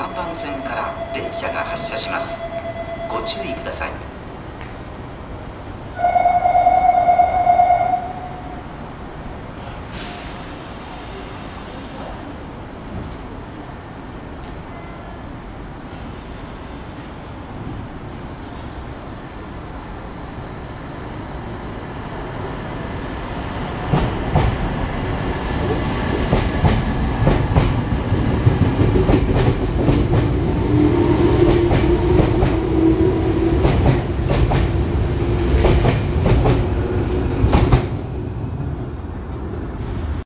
3番線から電車が発車します。ご注意ください。